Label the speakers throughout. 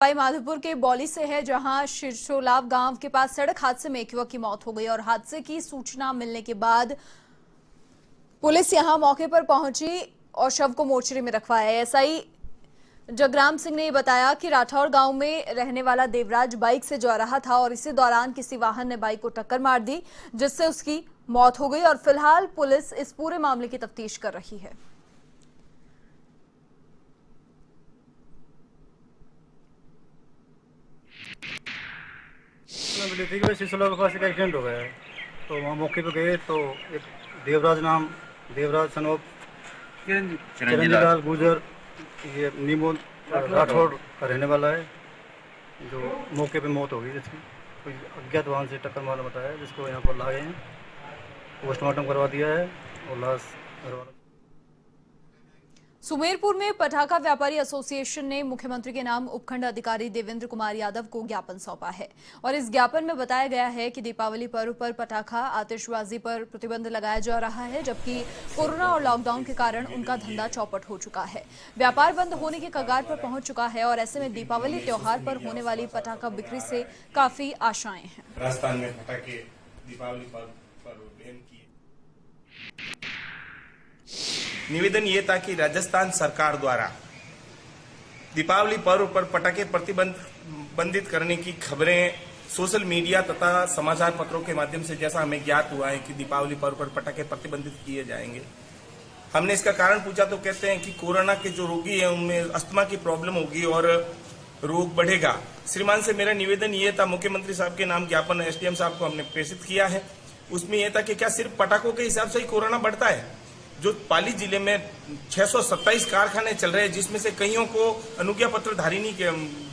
Speaker 1: माधोपुर के बौली से है, जहाँ शिरसोलाव गाँव के पास सड़क हादसे में एक युवक की मौत हो गई और हादसे की सूचना मिलने के बाद पुलिस यहाँ मौके पर पहुँची और शव को मोर्चरी में रखवाया। एसआई जगराम सिंह ने बताया कि राठौर गाँव में रहने वाला देवराज बाइक से जा रहा था और इसी दौरान किसी वाहन ने बाइक को टक्कर मार दी, जिससे उसकी मौत हो गई और फ़िलहाल पुलिस इस पूरे मामले की तफ्तीश कर रही है।
Speaker 2: सूचना मिली थी कि भाई सिसोला के पास एक एक्सीडेंट हो गया है। तो वहाँ मौके पर गए तो एक देवराज नाम देवराज सनोप चिरंजी लाल गुजर ये नीमो राठौड़ का रहने वाला है जो मौके पे मौत हो गई जिसकी कोई अज्ञात वाहन से टक्कर मारना बताया जिसको यहाँ पर लाए हैं। पोस्टमार्टम करवा दिया है और लाश घर वालों
Speaker 1: सुमेरपुर में पटाखा व्यापारी एसोसिएशन ने मुख्यमंत्री के नाम उपखंड अधिकारी देवेंद्र कुमार यादव को ज्ञापन सौंपा है और इस ज्ञापन में बताया गया है कि दीपावली पर्व पर पटाखा आतिशबाजी पर प्रतिबंध लगाया जा रहा है, जबकि कोरोना और लॉकडाउन के कारण उनका धंधा चौपट हो चुका है। व्यापार बंद होने के कगार पर पहुँच चुका है और ऐसे में दीपावली त्योहार पर होने वाली पटाखा बिक्री से काफ़ी आशाएँ हैं।
Speaker 3: राजस्थान में पटाखे दीपावली बैन किए निवेदन ये था कि राजस्थान सरकार द्वारा दीपावली पर्व पर पटाखे प्रतिबंध बंधित करने की खबरें सोशल मीडिया तथा समाचार पत्रों के माध्यम से जैसा हमें ज्ञात हुआ है कि दीपावली पर्व पर पटाखे प्रतिबंधित किए जाएँगे। हमने इसका कारण पूछा तो कहते हैं कि कोरोना के जो रोगी हैं, उनमें अस्थमा की प्रॉब्लम होगी और रोग बढ़ेगा। श्रीमान से मेरा निवेदन ये था, मुख्यमंत्री साहब के नाम ज्ञापन एसडीएम साहब को हमने प्रेषित किया है। उसमें यह था कि क्या सिर्फ़ पटाखों के हिसाब से ही कोरोना बढ़ता है? जो पाली ज़िले में 627 कारखाने चल रहे हैं, जिसमें से कईयों को अनुज्ञा पत्र धारी नहीं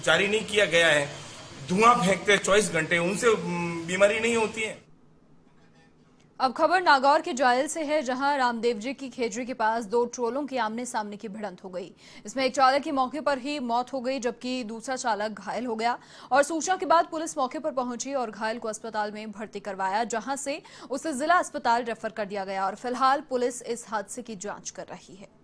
Speaker 3: जारी नहीं किया गया है। धुआँ फेंकते चौबीस घंटे, उनसे बीमारी नहीं होती है।
Speaker 1: अब खबर नागौर के जायल से है, जहाँ रामदेव जी की खेजरी के पास दो ट्रोलों की आमने सामने की भिड़ंत हो गई। इसमें एक चालक की मौके पर ही मौत हो गई, जबकि दूसरा चालक घायल हो गया। और सूचना के बाद पुलिस मौके पर पहुँची और घायल को अस्पताल में भर्ती करवाया, जहाँ से उसे जिला अस्पताल रेफर कर दिया गया। और फ़िलहाल पुलिस इस हादसे की जाँच कर रही है।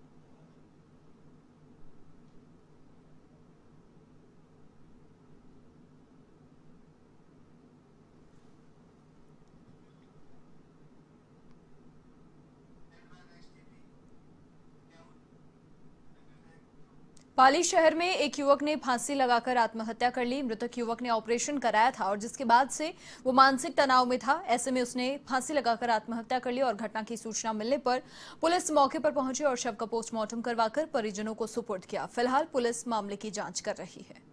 Speaker 1: पाली शहर में एक युवक ने फांसी लगाकर आत्महत्या कर ली। मृतक युवक ने ऑपरेशन कराया था और जिसके बाद से वो मानसिक तनाव में था। ऐसे में उसने फांसी लगाकर आत्महत्या कर ली और घटना की सूचना मिलने पर पुलिस मौके पर पहुँची और शव का पोस्टमार्टम करवाकर परिजनों को सुपुर्द किया। फ़िलहाल पुलिस मामले की जाँच कर रही है।